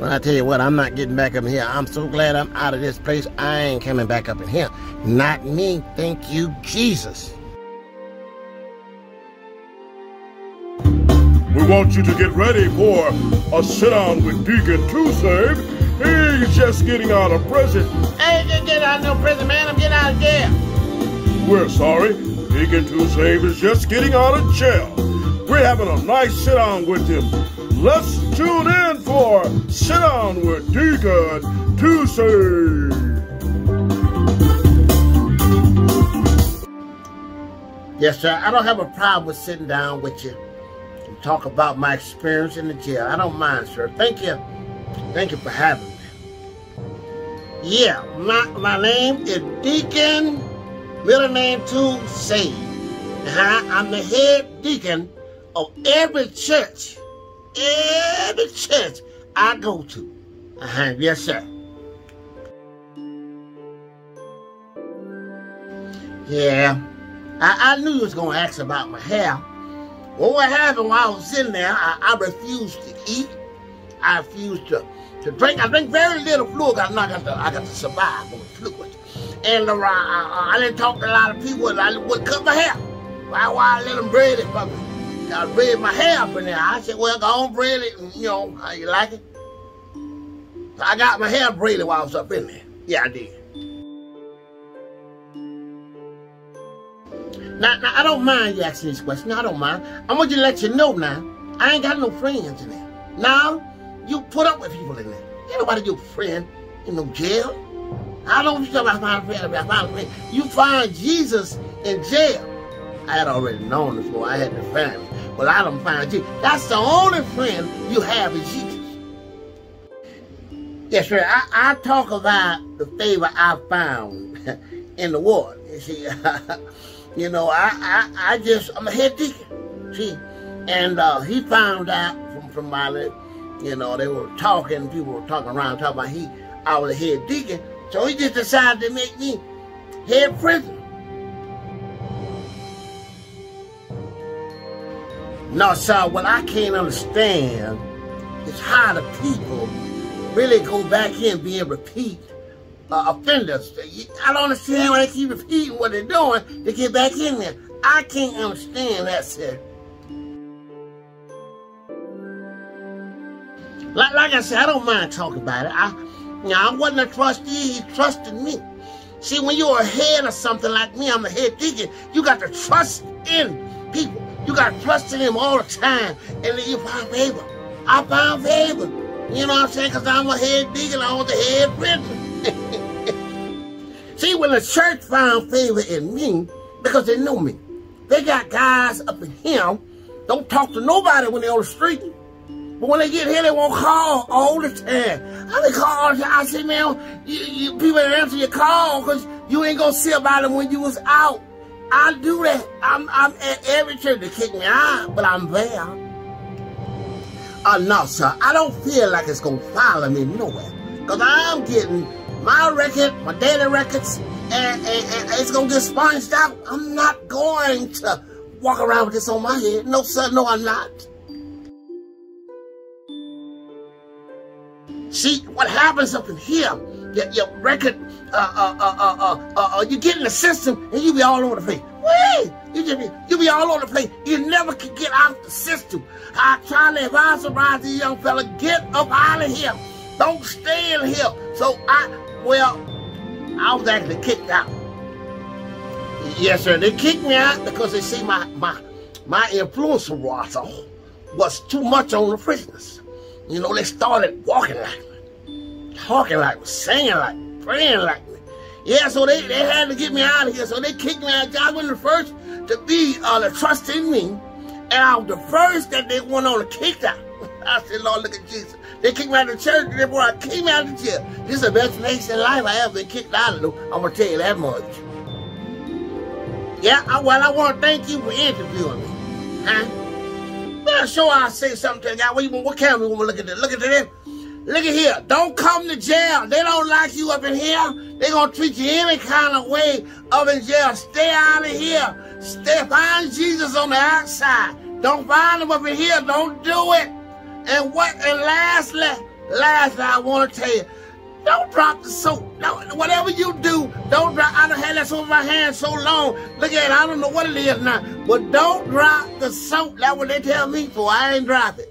Well, I tell you what, I'm not getting back up in here. I'm so glad I'm out of this place. I ain't coming back up in here. Not me. Thank you, Jesus. We want you to get ready for a sit-down with Deacon Two-Save. He's just getting out of prison. I ain't gonna get out of no prison, man. I'm getting out of jail. We're sorry. Deacon Two-Save is just getting out of jail. We're having a nice sit-down with him. Let's tune in for Sit Down with Deacon Save. Yes, sir. I don't have a problem with sitting down with you and talk about my experience in the jail. I don't mind, sir. Thank you. Thank you for having me. Yeah, my, my name is Deacon, middle name too. I'm the head deacon of every church, every church I go to. Uh-huh. Yes, sir. Yeah. I, I knew you was gonna ask about my hair. Well, what happened while I was sitting there, I, I refused to eat. I refused to, to drink. I drink very little fluid. I, I got to, I got to survive on fluid. And uh, I, I, didn't talk to a lot of people. I wouldn't cut my hair. Why, why I let them braid it for me? I braid my hair up in there. I said, well, go on, braid it. And, you know, how you like it? So I got my hair braided while I was up in there. Yeah, I did. Now, now, I don't mind you asking these questions. I don't mind. I want you to let you know now, I ain't got no friends in there. Now, you put up with people in there. Ain't nobody your friend in no jail. I don't know if I find a friend. Find friend. You find Jesus in jail. I had already known this before. I had the family. Well, I don't find Jesus. That's the only friend you have is Jesus. Yes, sir. I, I talk about the favor I found in the war. You see, You know, I, I, I just, I'm a head deacon. See, and uh, he found out from somebody, you know, they were talking, people were talking around, talking about he, I was a head deacon. So he just decided to make me head prisoner. No, sir, what I can't understand is how the people really go back in and being repeat uh, offenders. I don't understand why they keep repeating what they're doing to get back in there. I can't understand that, sir. Like, like I said, I don't mind talking about it. I, you know, I wasn't a trustee. He trusted me. See, when you're a head of something like me, I'm a head deacon, you got to trust in people. You got to trust in them all the time. And then you find favor. I found favor. You know what I'm saying? Because I'm a head deacon. I was the head prisoner. See, when the church found favor in me, because they know me, they got guys up in here, don't talk to nobody when they're on the street. But when they get here, they won't call all the time. I be call I say, man, you, you, people answer your call because you ain't going to see about them when you was out. I do that. I'm, I'm at every church. to kick me out, but I'm there. Uh, no, sir. I don't feel like it's going to follow me nowhere. Because I'm getting my record, my daily records, and, and, and it's going to get sponged out. I'm not going to walk around with this on my head. No, sir, no, I'm not. See, what happens up in here, your, your record, uh, uh, uh, uh, uh, you get in the system and you be all over the place. Wait, you just be, you be all over the place. You never can get out of the system. I try to advise the young fella, get up out of here. Don't stay in here. So I, well, I was actually kicked out. Yes, sir. They kicked me out because they see my my my influence was was too much on the prisoners. You know, they started walking like me, talking like me, singing like praying like me. Yeah, so they, they had to get me out of here. So they kicked me out. I was the first to be uh, to trust in me. And I was the first that they went on to kick out. I said, Lord, look at Jesus. They kicked me out of the church. Therefore, I came out of jail. This is the best place in life I ever been kicked out of. I'm going to tell you that much. Yeah, I, well, I want to thank you for interviewing me. Huh? Well, sure I'll say something to the guy. What, what camera you want to look at this? Look at this. Look at here. Don't come to jail. They don't like you up in here. They're going to treat you any kind of way up in jail. Stay out of here. Stay, find Jesus on the outside. Don't find him up in here. Don't do it. And what? And lastly, last I want to tell you, don't drop the soap. No, whatever you do, don't drop. I done had that soap in my hand so long. Look at it. I don't know what it is now. But don't drop the soap. That's what they tell me for. I ain't dropped it.